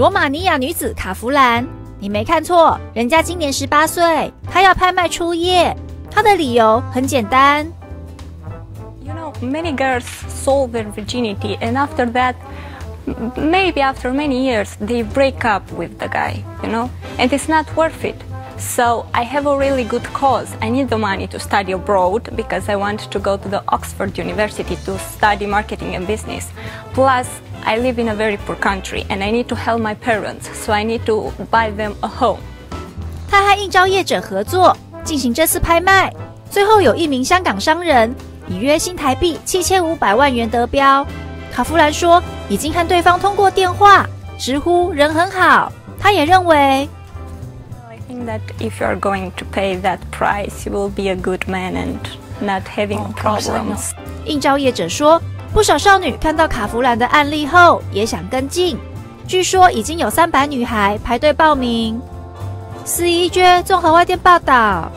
罗马尼亚女子卡弗兰，你没看错，人家今年十八岁，她要拍卖初夜。她的理由很简单。You know, many girls sold their virginity, and after that, maybe after many years, they break up with the guy. You know, and it's not worth it. So I have a really good cause. I need the money to study abroad because I want to go to the Oxford University to study marketing and business. Plus, I live in a very poor country and I need to help my parents, so I need to buy them a home. 他和应招业者合作进行这次拍卖，最后有一名香港商人以约新台币七千五百万元得标。卡夫兰说已经和对方通过电话，直呼人很好。他也认为。think that if you are going to pay that price, you will be a good man and not having problems. 应招业者说，不少少女看到卡弗兰的案例后也想跟进，据说已经有三百女孩排队报名。司一娟综合外电报道。